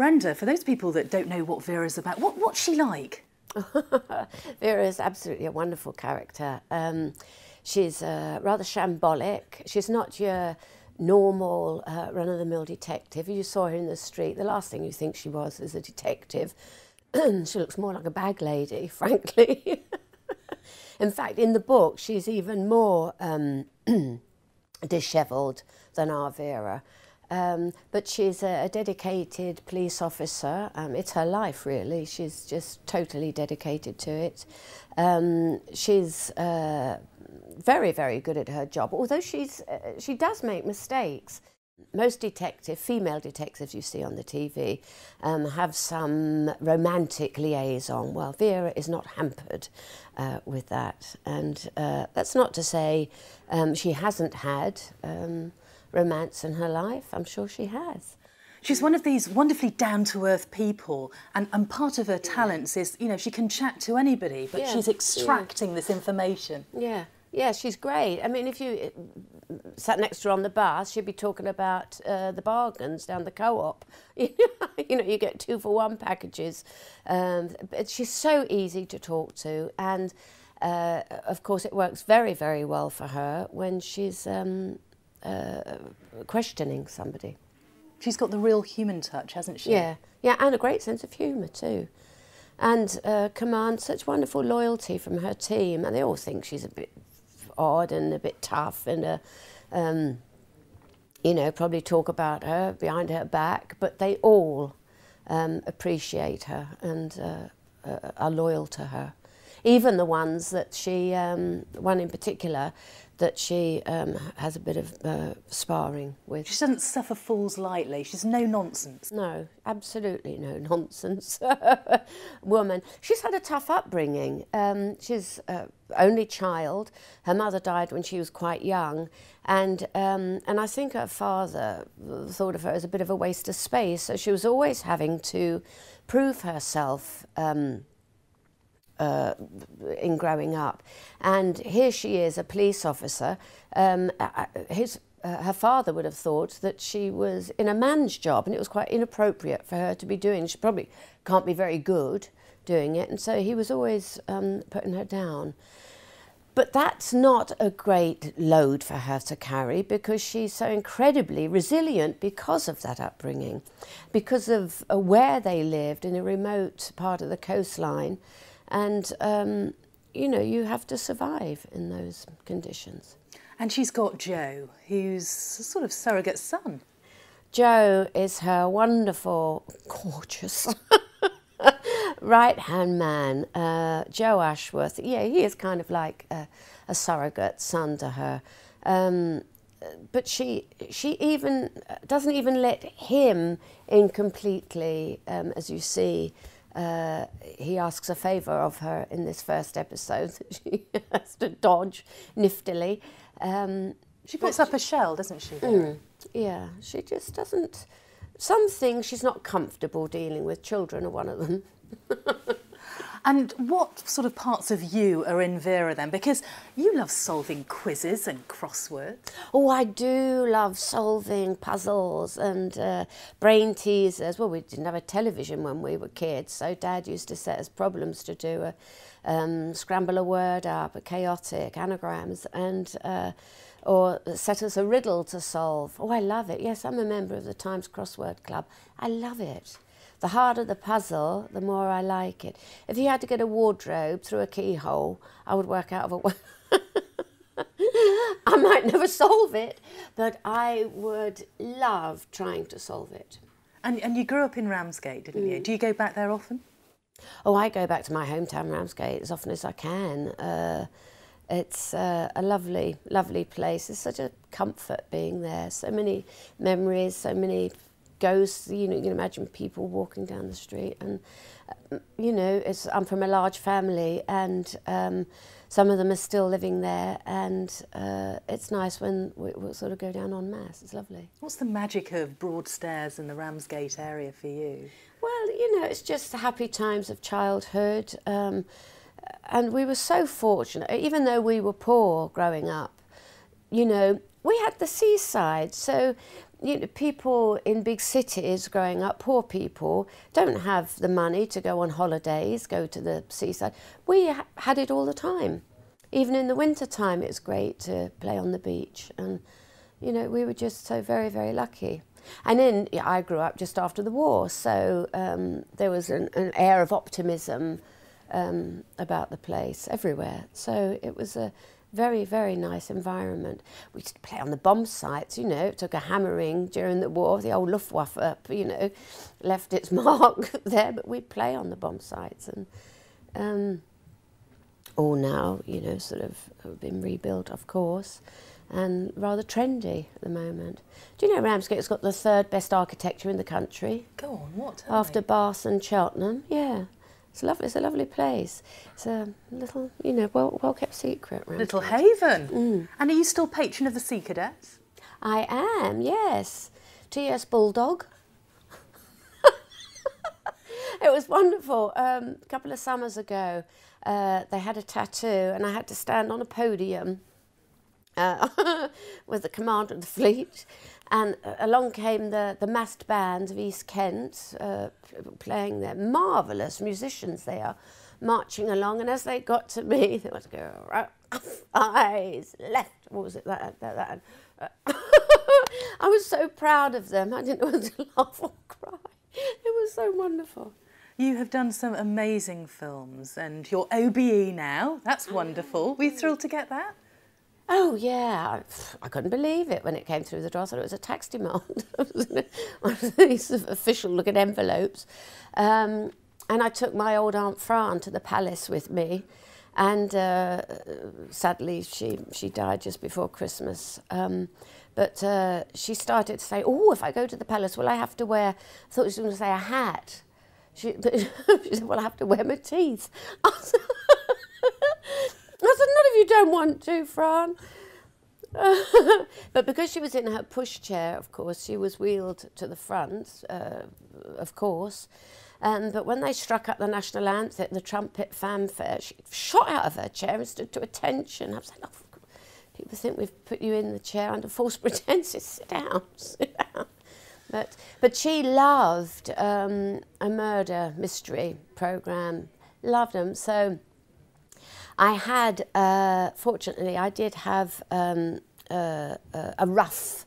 Brenda, for those people that don't know what Vera's about, what, what's she like? Vera is absolutely a wonderful character. Um, she's uh, rather shambolic. She's not your normal uh, run-of-the-mill detective. You saw her in the street, the last thing you think she was is a detective. she looks more like a bag lady, frankly. in fact, in the book, she's even more um, dishevelled than our Vera. Um, but she's a, a, dedicated police officer. Um, it's her life, really. She's just totally dedicated to it. Um, she's uh, very, very good at her job, although she's, uh, she does make mistakes. Most detective, female detectives you see on the TV, um, have some romantic liaison. Well, Vera is not hampered uh, with that. And uh, that's not to say um, she hasn't had um, romance in her life. I'm sure she has. She's one of these wonderfully down to earth people, and, and part of her talents is, you know, she can chat to anybody, but yeah. she's extracting yeah. this information. Yeah, yeah, she's great. I mean, if you uh, sat next to her on the bus, she'd be talking about uh, the bargains down the co op. you know, you get two for one packages. Um, but she's so easy to talk to, and uh, of course, it works very, very well for her when she's. Um, uh, questioning somebody. She's got the real human touch, hasn't she? Yeah, yeah, and a great sense of humour too. And uh, commands such wonderful loyalty from her team, and they all think she's a bit odd and a bit tough, and uh, um, you know, probably talk about her behind her back, but they all um, appreciate her and uh, uh are loyal to her. Even the ones that she, um, one in particular, that she um, has a bit of uh, sparring with. She doesn't suffer fools lightly. She's no nonsense. No, absolutely no nonsense woman. She's had a tough upbringing. Um, she's uh, only child. Her mother died when she was quite young, and um, and I think her father thought of her as a bit of a waste of space. So she was always having to prove herself. Um, uh, in growing up. And here she is, a police officer. Um, uh, uh, his, uh, her father would have thought that she was in a man's job and it was quite inappropriate for her to be doing. She probably can't be very good doing it. And so he was always um, putting her down. But that's not a great load for her to carry because she's so incredibly resilient because of that upbringing, because of uh, where they lived in a remote part of the coastline and, um, you know, you have to survive in those conditions. And she's got Joe, who's a sort of surrogate son. Joe is her wonderful, gorgeous right hand man, uh, Joe Ashworth. Yeah, he is kind of like a, a surrogate son to her. Um, but she she even doesn't even let him in completely, um, as you see uh, he asks a favour of her in this first episode that she has to dodge niftily. Um, she puts up she, a shell, doesn't she? Mm, yeah, she just doesn't. Some things she's not comfortable dealing with. Children are one of them. And what sort of parts of you are in Vera then? Because you love solving quizzes and crosswords. Oh, I do love solving puzzles and uh, brain teasers. Well, we didn't have a television when we were kids, so Dad used to set us problems to do, a, um, scramble a word up, a chaotic, anagrams, and uh, or set us a riddle to solve. Oh, I love it. Yes, I'm a member of the Times Crossword Club. I love it. The harder the puzzle, the more I like it. If you had to get a wardrobe through a keyhole, I would work out of a I might never solve it, but I would love trying to solve it. And, and you grew up in Ramsgate, didn't mm. you? Do you go back there often? Oh, I go back to my hometown, Ramsgate, as often as I can. Uh, it's uh, a lovely, lovely place. It's such a comfort being there. So many memories, so many ghosts. You know, you can imagine people walking down the street, and uh, you know, it's, I'm from a large family, and um, some of them are still living there, and uh, it's nice when we, we sort of go down en masse. It's lovely. What's the magic of Broadstairs and the Ramsgate area for you? Well, you know, it's just the happy times of childhood. Um, and we were so fortunate, even though we were poor growing up, you know, we had the seaside, so you know, people in big cities growing up, poor people, don't have the money to go on holidays, go to the seaside. We ha had it all the time. Even in the winter time, it's great to play on the beach. And, you know, we were just so very, very lucky. And then yeah, I grew up just after the war, so um, there was an, an, air of optimism um, about the place everywhere. So it was a very, very nice environment. We used to play on the bomb sites, you know, it took a hammering during the war. The old Luftwaffe, you know, left its mark there, but we'd play on the bomb sites. And um, all now, you know, sort of been rebuilt, of course, and rather trendy at the moment. Do you know Ramsgate's got the third best architecture in the country? Go on, what? After me. Bath and Cheltenham, yeah. It's lovely. It's a lovely place. It's a little, you know, well, well kept secret. Little haven. Mm. And are you still patron of the Sea Cadets? I am. Yes. T.S. Bulldog. it was wonderful. Um, a couple of summers ago, uh, they had a tattoo, and I had to stand on a podium uh, with the commander of the fleet. And uh, along came the, the massed band of East Kent, uh, playing their marvellous musicians they are, marching along. And as they got to me, they would go, right, eyes, left, what was it, that, that, that. I was so proud of them. I didn't know whether to laugh or cry. It was so wonderful. You have done some amazing films and you're OBE now. That's wonderful. Were you thrilled to get that? Oh yeah, I, couldn't believe it when it came through the door. I thought it was a tax demand. One of these official-looking envelopes, um, and I took my old Aunt Fran to the palace with me, and uh, sadly she she died just before Christmas. Um, but uh, she started to say, "Oh, if I go to the palace, will I have to wear?" I thought she was going to say a hat. She, she said, "Well, I have to wear my teeth." I said, not if you don't want to, Fran. but because she was in her pushchair, of course, she was wheeled to the front, uh, of course. Um, but when they struck up the national anthem, the trumpet fanfare, she shot out of her chair and stood to attention. I was like, oh, people think we've put you in the chair under false pretenses. Sit down, sit down. But, but she loved um, a murder mystery program, loved them. So I had, uh, fortunately, I did have um, uh, uh a rough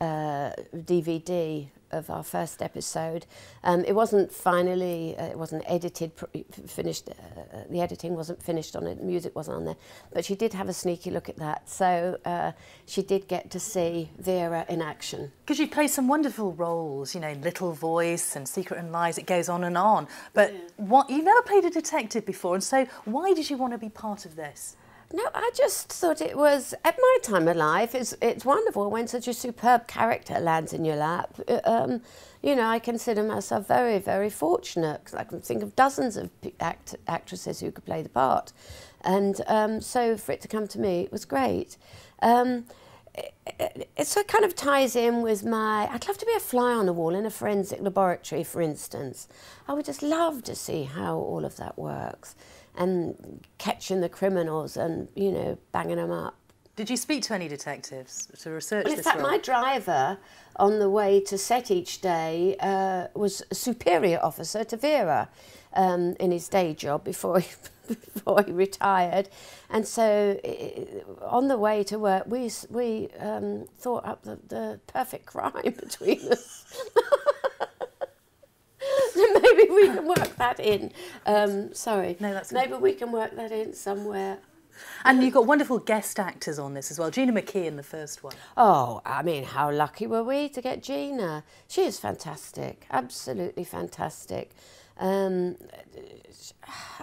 uh, DVD of our first episode. Um, it wasn't finally, uh, it wasn't edited, finished, uh, the editing wasn't finished on it, the music wasn't on there, but she did have a sneaky look at that. So uh, she did get to see Vera in action. Because you play some wonderful roles, you know, Little Voice and Secret and Lies, it goes on and on. But yeah. what, you've never played a detective before, and so why did you want to be part of this? No, I just thought it was, at my time of life, it's, it's wonderful when such a superb character lands in your lap. Uh, um, you know, I consider myself very, very fortunate because I can think of dozens of act actresses who could play the part. And um, so for it to come to me, it was great. Um, it, it, it so kind of ties in with my, I'd love to be a fly on the wall in a forensic laboratory, for instance. I would just love to see how all of that works and catching the criminals and, you know, banging them up. Did you speak to any detectives to research well, in fact, role? my driver on the way to set each day uh, was a superior officer to Vera um, in his day job before he, before he retired. And so on the way to work, we, we um, thought up the, the perfect crime between us. maybe we can work that in. Um, sorry. No, that's maybe we can work that in somewhere. And you've got wonderful guest actors on this as well. Gina McKee in the first one. Oh, I mean, how lucky were we to get Gina? She is fantastic, absolutely fantastic. Um,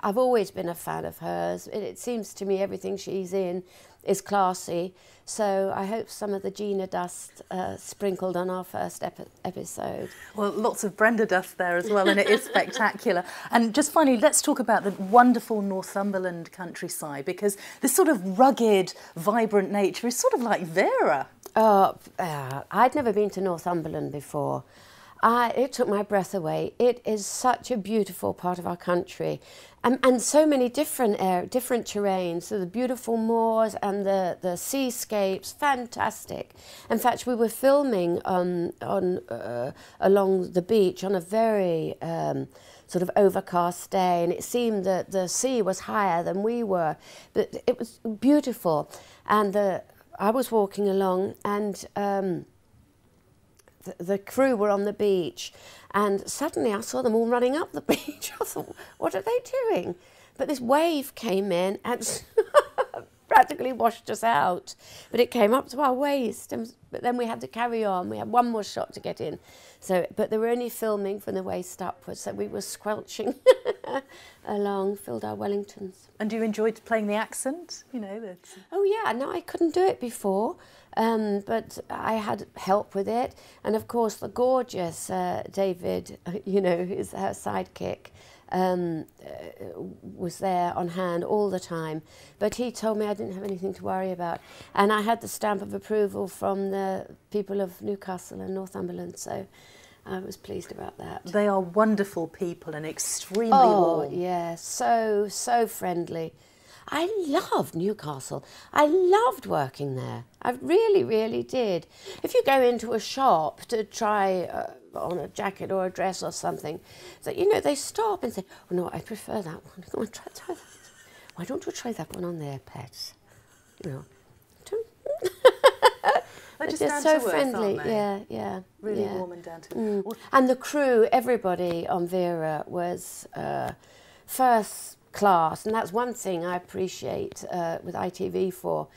I've always been a fan of hers. It, it seems to me everything she's in is classy. So I hope some of the Gina dust uh, sprinkled on our first epi episode. Well, lots of Brenda dust there as well, and it is spectacular. And just finally, let's talk about the wonderful Northumberland countryside because this sort of rugged, vibrant nature is sort of like Vera. Oh, uh, I'd never been to Northumberland before. I, it took my breath away. It is such a beautiful part of our country, and, and so many different air, different terrains. So the beautiful moors and the, the seascapes, fantastic. In fact, we were filming on on uh, along the beach on a very um, sort of overcast day, and it seemed that the sea was higher than we were, but it was beautiful. And the I was walking along and. Um, the, the crew were on the beach, and suddenly I saw them all running up the beach. I thought, what are they doing? But this wave came in and practically washed us out. But it came up to our waist, and, but then we had to carry on. We had one more shot to get in. So, but they were only filming from the waist upwards, so we were squelching along, filled our Wellingtons. And do you enjoyed playing the accent? You know, that's... Oh yeah, no, I couldn't do it before, um, but I had help with it, and of course the gorgeous uh, David, you know, who's her sidekick. Um, uh, was there on hand all the time, but he told me I didn't have anything to worry about, and I had the stamp of approval from the people of Newcastle and Northumberland, so I was pleased about that. They are wonderful people and extremely Oh, warm. yeah, so, so friendly. I loved Newcastle. I loved working there. I really, really did. If you go into a shop to try uh, on a jacket or a dress or something, that you know they stop and say, "Oh no, I prefer that one. Go on, try, try that. Why don't you try that one on there, pets?" You know. They're just They're so earth, friendly. Yeah, yeah. Really yeah. warm and down to Mm. And the crew, everybody on Vera was uh, first class, and that's one thing I appreciate uh, with ITV for.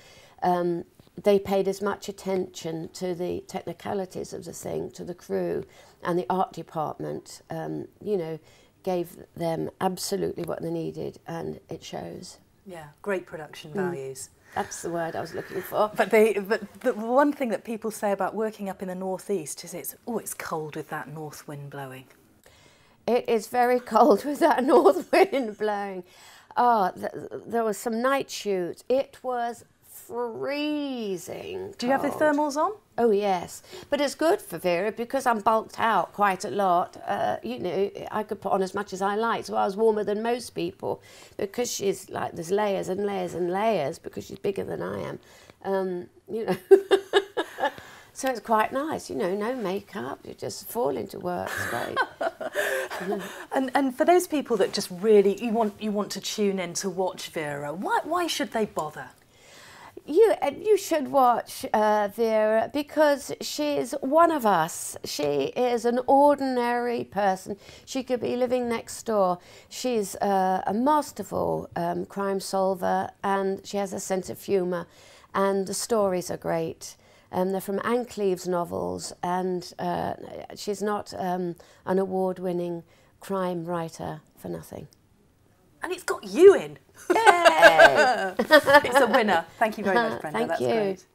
Um, they paid as much attention to the technicalities of the thing, to the crew, and the art department. Um, you know, gave them absolutely what they needed, and it shows. Yeah, great production Mm. values. That's the word I was looking for. But they, but the one thing that people say about working up in the northeast is it's oh, it's cold with that north wind blowing. It is very cold with that north wind blowing. Oh, th- there was some night shoots. It was freezing. Do you have the thermals on? Oh yes, but it's good for Vera because I'm bulked out quite a lot. Uh, you know, I could put on as much as I like, so I was warmer than most people because she's like there's layers and layers and layers because she's bigger than I am. Um, you know, so it's quite nice. You know, no makeup, you just fall into work. It's great. And and for those people that just really you want you want to tune in to watch Vera, why why should they bother? You you should watch uh, Vera because she's one of us. She is an ordinary person. She could be living next door. She's uh, a masterful um, crime solver, and she has a sense of humour, and the stories are great. Um, they're from Ann Cleeves' novels, and uh, she's not um, an award-winning crime writer for nothing. And it's got you in. Yay! It's a winner. Thank you very much, Brenda. Thank That's you. great.